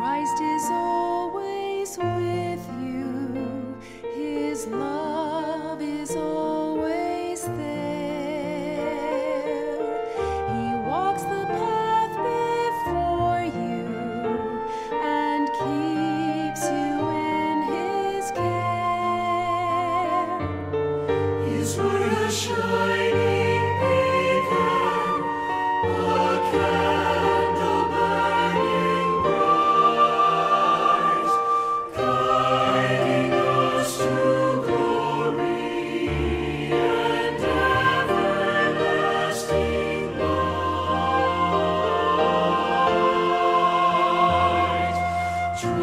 Christ is always with you, his love.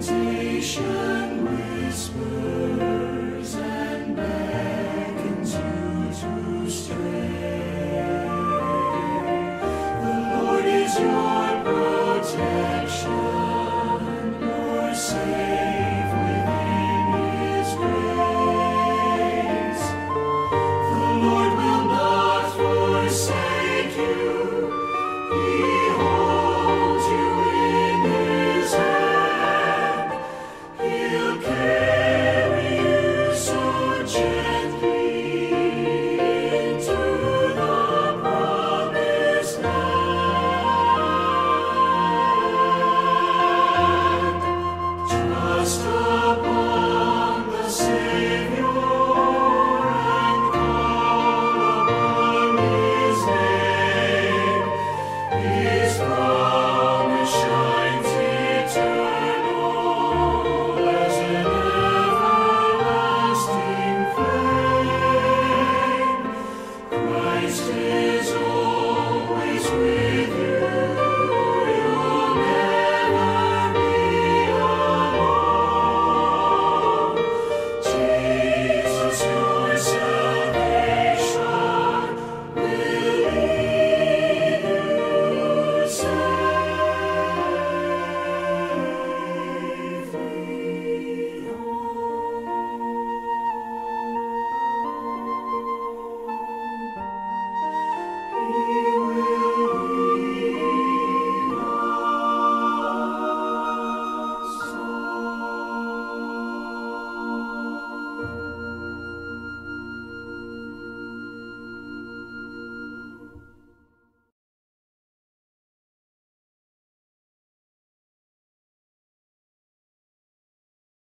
temptation whispers. Christ is